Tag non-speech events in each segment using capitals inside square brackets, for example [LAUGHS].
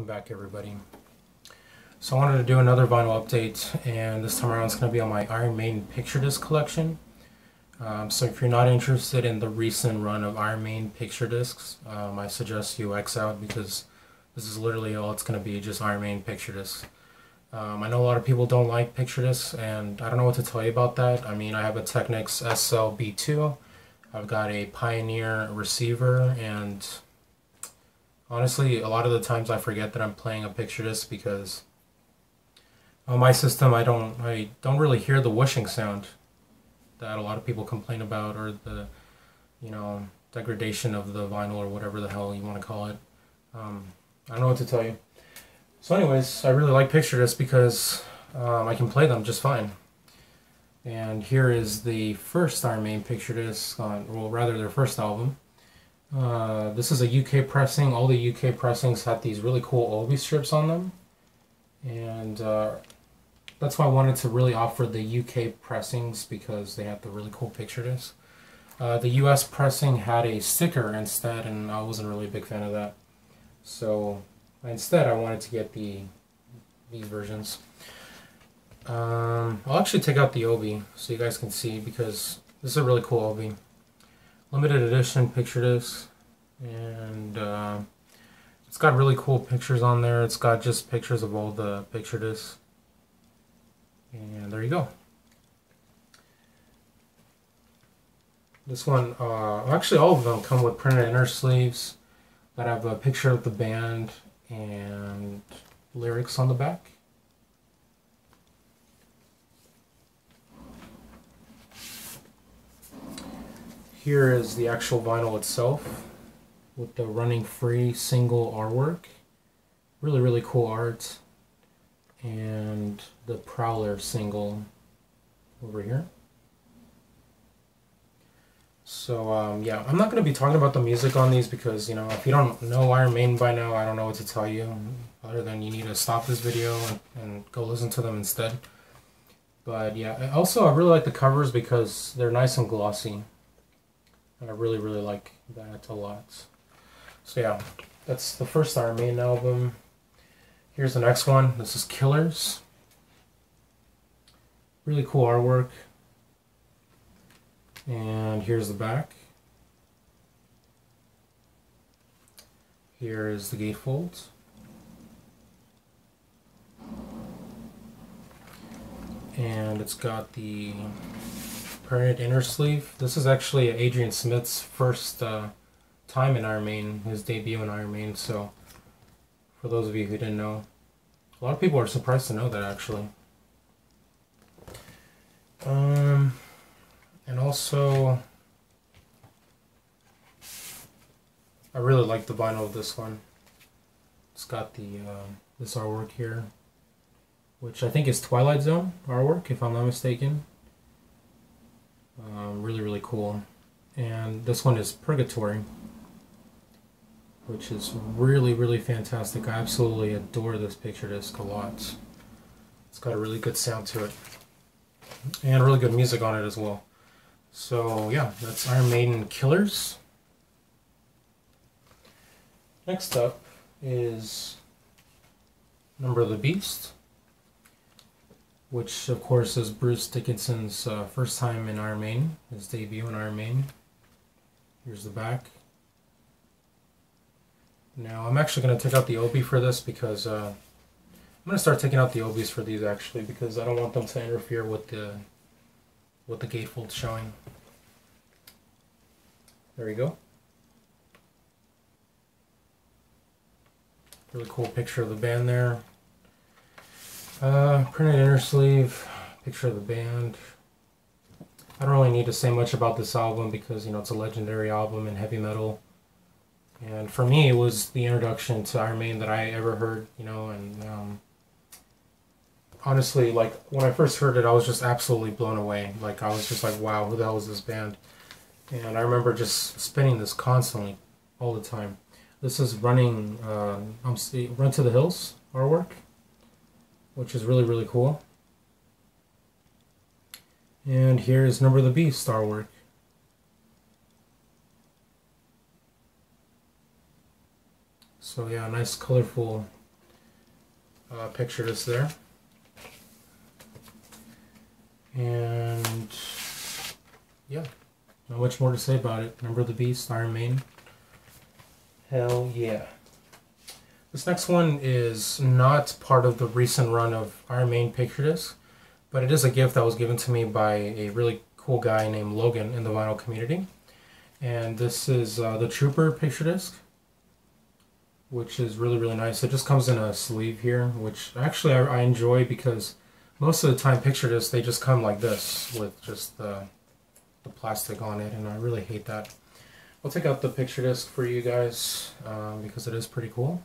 Welcome back everybody. So I wanted to do another vinyl update and this time around it's going to be on my Iron Maiden picture disc collection. Um, so if you're not interested in the recent run of Iron Maiden picture discs, um, I suggest you X out because this is literally all it's going to be, just Iron Maiden picture discs. Um, I know a lot of people don't like picture discs and I don't know what to tell you about that. I mean I have a Technics SL-B2, I've got a Pioneer receiver and honestly, a lot of the times I forget that I'm playing a picture disc because on my system I don't I don't really hear the whooshing sound that a lot of people complain about or the you know degradation of the vinyl or whatever the hell you want to call it. Um, I don't know what to tell you. So anyways, I really like picture discs because um, I can play them just fine. And here is the first Iron Maiden picture disc on, well rather their first album. Uh, this is a UK pressing. All the UK pressings had these really cool Obi strips on them. And uh, that's why I wanted to really offer the UK pressings because they had the really cool picture disc. Uh, the US pressing had a sticker instead and I wasn't really a big fan of that. So instead I wanted to get the these versions. Um, I'll actually take out the Obi so you guys can see because this is a really cool Obi limited edition picture disc and uh, it's got really cool pictures on there. It's got just pictures of all the picture discs. And there you go. This one uh, actually all of them come with printed inner sleeves that have a picture of the band and lyrics on the back Here is the actual vinyl itself with the running free single artwork. Really, really cool art. And the Prowler single over here. So, um, yeah, I'm not going to be talking about the music on these because, you know, if you don't know Iron Maiden by now, I don't know what to tell you. Other than you need to stop this video and, and go listen to them instead. But, yeah, also I really like the covers because they're nice and glossy. I really, really like that a lot. So yeah, that's the first Iron Maiden album. Here's the next one. This is Killers. Really cool artwork. And here's the back. Here is the gatefold. And it's got the printed inner sleeve. This is actually Adrian Smith's first uh, time in Iron Maiden, his debut in Iron Maiden, so for those of you who didn't know. A lot of people are surprised to know that actually. Um, and also, I really like the vinyl of this one. It's got the uh, this artwork here, which I think is Twilight Zone artwork, if I'm not mistaken. Um, really, really cool. And this one is Purgatory, which is really, really fantastic. I absolutely adore this picture disc a lot. It's got a really good sound to it. And really good music on it as well. So yeah, that's Iron Maiden Killers. Next up is Number of the Beast which of course is Bruce Dickinson's uh, first time in Maiden, his debut in Maiden. Here's the back. Now I'm actually going to take out the Obi for this because uh, I'm going to start taking out the Obis for these actually because I don't want them to interfere with the with the gatefold showing. There we go. Really cool picture of the band there. Uh, printed inner sleeve, picture of the band. I don't really need to say much about this album because, you know, it's a legendary album in heavy metal. And for me, it was the introduction to Iron Maiden that I ever heard, you know, and um, honestly, like, when I first heard it, I was just absolutely blown away. Like, I was just like, wow, who the hell is this band? And I remember just spinning this constantly, all the time. This is running, uh, I'm Run to the Hills artwork which is really, really cool. And here's Number of the Beast artwork. So yeah, nice colorful uh, picture disc there. And yeah, not much more to say about it. Number of the Beast, Iron Maiden. Hell yeah. This next one is not part of the recent run of Iron Maiden picture disc, but it is a gift that was given to me by a really cool guy named Logan in the vinyl community. And this is uh, the Trooper picture disc, which is really, really nice. It just comes in a sleeve here, which actually I, I enjoy because most of the time picture discs, they just come like this with just the, the plastic on it, and I really hate that. I'll take out the picture disc for you guys um, because it is pretty cool.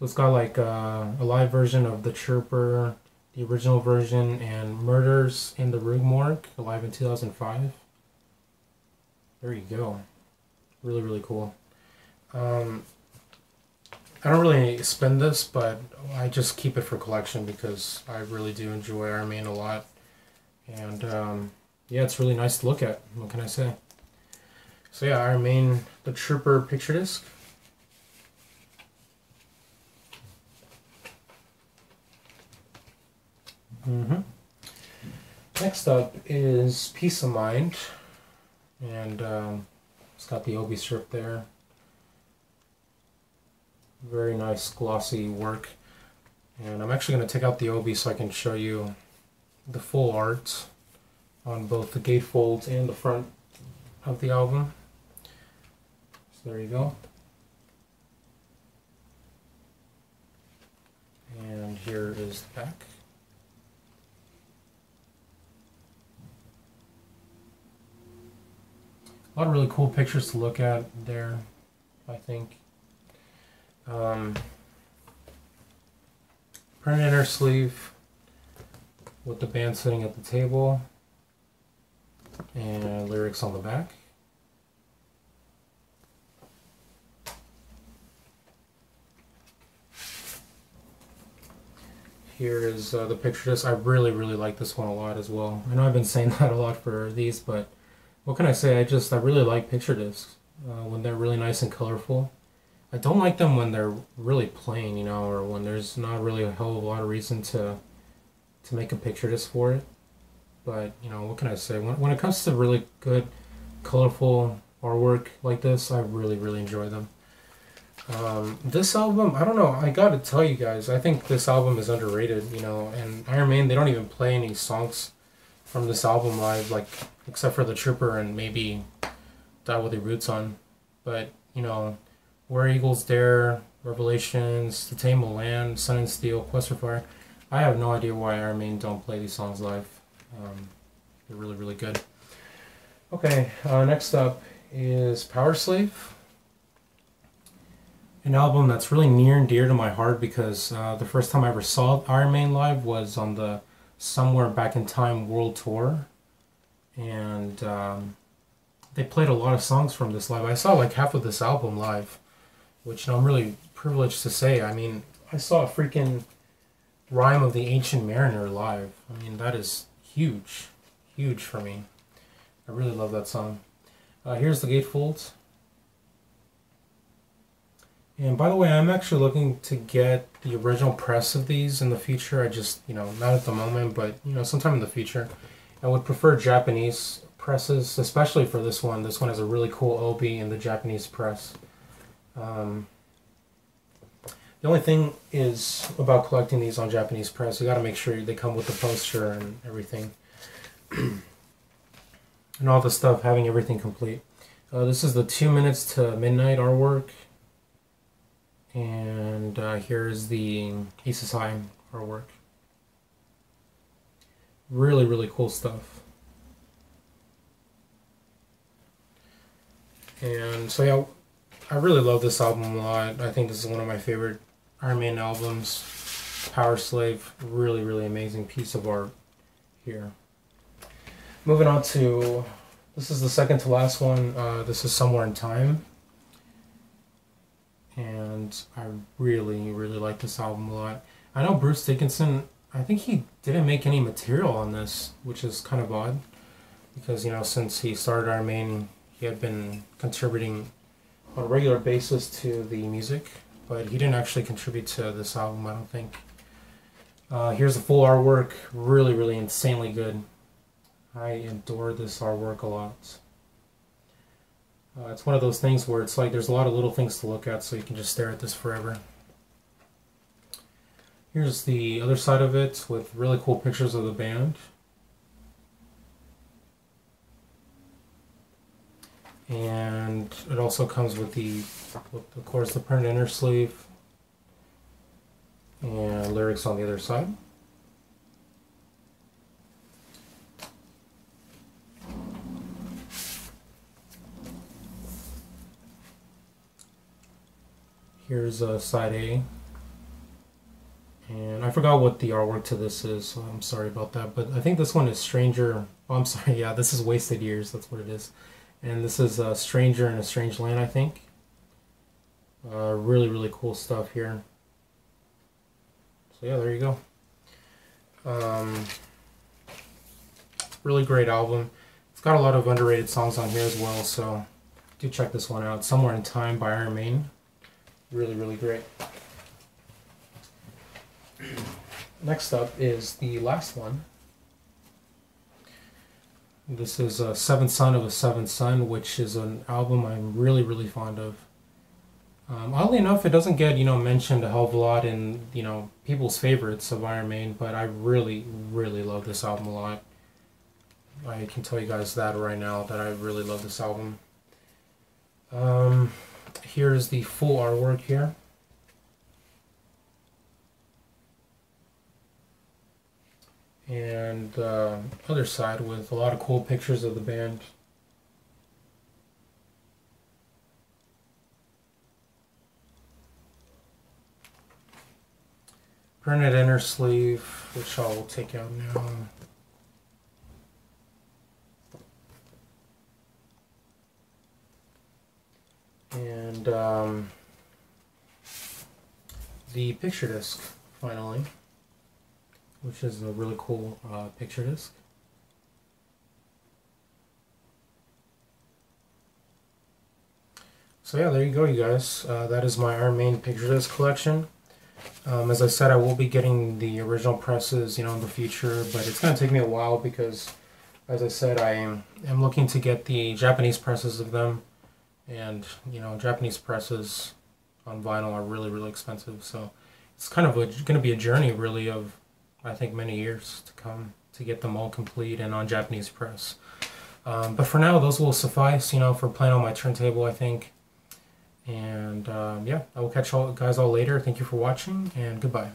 So it's got like uh, a live version of The Trooper, the original version, and Murders in the Rue Morgue, alive in 2005. There you go. Really, really cool. Um, I don't really spend this, but I just keep it for collection because I really do enjoy Iron Maiden a lot. And um, yeah, it's really nice to look at. What can I say? So yeah, Iron Maiden, the Trooper picture disc. Mm-hmm. Next up is Piece of Mind. And um, it's got the Obi strip there. Very nice glossy work. And I'm actually going to take out the Obi so I can show you the full art on both the gatefolds and the front of the album. So there you go. And here is the back. Lot of really cool pictures to look at there, I think. Um, print inner sleeve with the band sitting at the table and lyrics on the back. Here is uh, the picture disc. I really, really like this one a lot as well. I know I've been saying [LAUGHS] that a lot for these, but what can I say? I just, I really like picture discs uh, when they're really nice and colorful. I don't like them when they're really plain, you know, or when there's not really a hell of a lot of reason to to make a picture disc for it. But, you know, what can I say? When, when it comes to really good, colorful artwork like this, I really, really enjoy them. Um, this album, I don't know, I gotta tell you guys, I think this album is underrated, you know, and Iron Maiden, they don't even play any songs from this album live, like, except for The Trooper and maybe Die With Your Boots on. But, you know, Where Eagles Dare, Revelations, To Tame a Land, Sun and Steel, Quest for Fire, I have no idea why Iron Maiden don't play these songs live. Um, they're really, really good. Okay, uh, next up is Powerslave. An album that's really near and dear to my heart because uh, the first time I ever saw Iron Maiden live was on the Somewhere Back in Time World Tour. And um, they played a lot of songs from this live. I saw like half of this album live, which I'm really privileged to say. I mean, I saw a freaking Rime of the Ancient Mariner live. I mean, that is huge, huge for me. I really love that song. Uh, here's the gatefolds. And by the way, I'm actually looking to get the original press of these in the future. I just, you know, not at the moment, but, you know, sometime in the future. I would prefer Japanese presses, especially for this one. This one has a really cool obi in the Japanese press. Um, the only thing is about collecting these on Japanese press, you got to make sure they come with the poster and everything. [CLEARS THROAT] and all the stuff, having everything complete. Uh, this is the two minutes to midnight artwork. And uh, here's the Aces High artwork. Really, really cool stuff. And so yeah, I really love this album a lot. I think this is one of my favorite Iron Maiden albums. Powerslave, really, really amazing piece of art here. Moving on to, this is the second to last one. Uh, this is Somewhere in Time and I really, really like this album a lot. I know Bruce Dickinson, I think he didn't make any material on this, which is kind of odd, because, you know, since he started Iron Maiden, he had been contributing on a regular basis to the music but he didn't actually contribute to this album, I don't think. Uh, here's the full artwork. Really, really insanely good. I adore this artwork a lot. Uh, it's one of those things where it's like there's a lot of little things to look at, so you can just stare at this forever. Here's the other side of it with really cool pictures of the band. And it also comes with the, of course, the printed inner sleeve and lyrics on the other side. Here's uh, side A. And I forgot what the artwork to this is, so I'm sorry about that. But I think this one is Stranger. Oh, I'm [LAUGHS] sorry. Yeah, this is Wasted Years. That's what it is. And this is uh, Stranger in a Strange Land, I think. Uh, really, really cool stuff here. So yeah, there you go. Um, really great album. It's got a lot of underrated songs on here as well, so do check this one out. Somewhere in Time by Iron Maiden. Really, really great. Next up is the last one. This is a Seventh Son of a Seventh Son, which is an album I'm really, really fond of. Um, oddly enough, it doesn't get you know mentioned a hell of a lot in you know people's favorites of Iron Maiden, but I really, really love this album a lot. I can tell you guys that right now that I really love this album. Um, here's the full artwork here. and uh, other side with a lot of cool pictures of the band. Printed inner sleeve, which I will take out now. And um, the picture disc, finally which is a really cool uh, picture disc. So yeah, there you go, you guys. Uh, that is my Iron Maiden picture disc collection. Um, as I said, I will be getting the original presses, you know, in the future, but it's going to take me a while because, as I said, I am am looking to get the Japanese presses of them, and you know, Japanese presses on vinyl are really, really expensive. So it's kind of going to be a journey, really, of I think, many years to come to get them all complete and on Japanese press. Um, but for now, those will suffice, you know, for playing on my turntable, I think. And um, yeah, I will catch you guys all later. Thank you for watching, and goodbye.